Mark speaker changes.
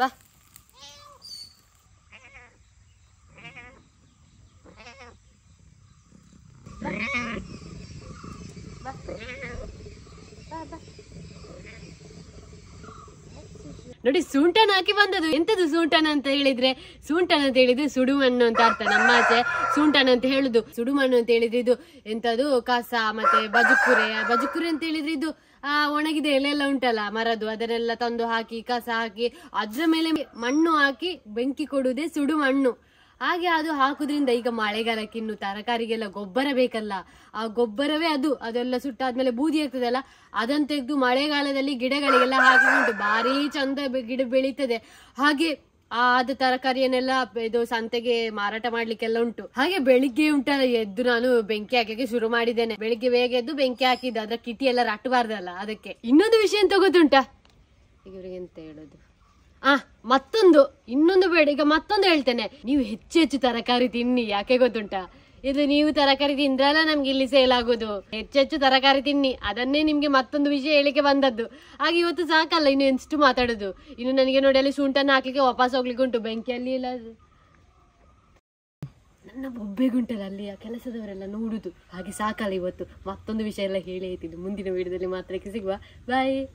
Speaker 1: ಬಾ. ನೋಡಿ ಸುಂಟನ ಹಾಕಿ ಬಂದದು ಎಂತದು ಸುಂಟನ್ ಅಂತ ಹೇಳಿದ್ರೆ? ಸುಂಟನ್ ಅಂತ ಹೇಳಿದ್ರೆ ಸುಡುಮಣ್ಣು ಅಂತ ಅರ್ಥ. ನಮ್ಮ ಆಚೆ ಸುಂಟನ್ ಅಂತ ಹೇಳುದು. ಸುಡುಮಣ್ಣು ಅಂತ ಹೇಳಿದ್ರೆ ಇದು ಎಂತದು ಕಸ, ಮತ್ತೆ ಬಜುಕುರೆ. ಬಜುಕುರೆ ಅಂತ ಹೇಳಿದ್ರೆ ಇದು ಆ, ಒಣಗಿದ ಎಲೆ ಎಲ್ಲ ಉಂಟಲ್ಲ ಮರದು ಅದನ್ನೆಲ್ಲ ತಂದು ಹಾಕಿ, ಕಸ ಹಾಕಿ, ಅದ್ರ ಮೇಲೆ ಮಣ್ಣು ಹಾಕಿ ಬೆಂಕಿ ಕೊಡುವುದೇ ಸುಡು ಮಣ್ಣು. ಹಾಗೆ ಅದು ಹಾಕುದ್ರಿಂದ ಈಗ ಮಳೆಗಾಲಕ್ಕೆ ಇನ್ನು ತರಕಾರಿಗೆಲ್ಲ ಗೊಬ್ಬರ ಬೇಕಲ್ಲ. ಆ ಗೊಬ್ಬರವೇ ಅದು, ಅದೆಲ್ಲ ಸುಟ್ಟಾದ್ಮೇಲೆ ಬೂದಿ ಆಗ್ತದಲ್ಲ ಅದನ್ನು ತೆಗೆದು ಮಳೆಗಾಲದಲ್ಲಿ ಗಿಡಗಳಿಗೆಲ್ಲ ಹಾಕಿಕೊಂಡು ಭಾರಿ ಚಂದ ಗಿಡ ಬೆಳೀತದೆ. ಹಾಗೆ ಅದ ತರಕಾರಿಯನ್ನೆಲ್ಲ ಇದು ಸಂತೆಗೆ ಮಾರಾಟ ಮಾಡ್ಲಿಕ್ಕೆಲ್ಲ ಉಂಟು. ಹಾಗೆ ಬೆಳಿಗ್ಗೆ ಉಂಟಲ್ಲ ಎದ್ದು ನಾನು ಬೆಂಕಿ ಹಾಕಕ್ಕೆ ಶುರು ಮಾಡಿದ್ದೇನೆ. ಬೆಳಿಗ್ಗೆ ಬೇಗ ಎದ್ದು ಬೆಂಕಿ ಹಾಕಿದ್ದು ಅದ್ರ ಕಿಟಿ ಎಲ್ಲ ರಟ್ಟಬಾರ್ದಲ್ಲ ಅದಕ್ಕೆ. ಇನ್ನೊಂದು ವಿಷಯ ಎಂತ ಗೊತ್ತುಂಟಾ? ಈಗ ಇವ್ರಿಗೆ ಎಂತ ಹೇಳೋದು? ಆ ಮತ್ತೊಂದು ಇನ್ನೊಂದು ಬೇಡ ಈಗ ಮತ್ತೊಂದು ಹೇಳ್ತೇನೆ. ನೀವು ಹೆಚ್ಚು ಹೆಚ್ಚು ತರಕಾರಿ ತಿನ್ನಿ ಯಾಕೆ ಗೊತ್ತುಂಟಾ? ಇದು ನೀವು ತರಕಾರಿ ತಿಂದ್ರಲ್ಲ ನಮ್ಗೆ ಇಲ್ಲಿ ಸೇಲ್ ಆಗೋದು. ಹೆಚ್ಚೆಚ್ಚು ತರಕಾರಿ ತಿನ್ನಿ. ಅದನ್ನೇ ನಿಮ್ಗೆ ಮತ್ತೊಂದು ವಿಷಯ ಹೇಳಿಕೆ ಬಂದದ್ದು. ಹಾಗೆ ಇವತ್ತು ಸಾಕಲ್ಲ, ಇನ್ನು ಎಷ್ಟು ಮಾತಾಡೋದು. ಇನ್ನು ನನಗೆ ನೋಡಿ ಅಲ್ಲಿ ಸುಂಟನ್ನು ಹಾಕ್ಲಿಕ್ಕೆ ವಾಪಸ್ ಹೋಗ್ಲಿಕ್ಕೆ ಉಂಟು. ಬೆಂಕಿಯಲ್ಲಿ ಇಲ್ಲ. ನನ್ನ ಬೊಬ್ಬೆಗುಂಟಲ್ಲ ಅಲ್ಲಿ ಆ ಕೆಲಸದವರೆಲ್ಲ ನೋಡುದು. ಹಾಗೆ ಸಾಕಲ್ಲ ಇವತ್ತು. ಮತ್ತೊಂದು ವಿಷಯ ಎಲ್ಲ ಹೇಳಿ ಮುಂದಿನ ವಿಡಿಯೋದಲ್ಲಿ ಮಾತ್ರಕ್ಕೆ ಸಿಗುವ. ಬಾಯ್